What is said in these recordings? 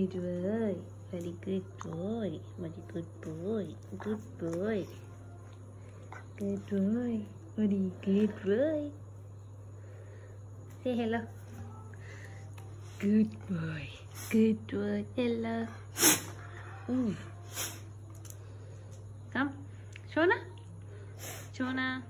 Good boy. Very good boy. Very good boy. Good boy. Good boy. Very good boy. Say hello. Good boy. Good boy. Hello. Ooh. Come. Shona. Shona.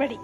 Ready.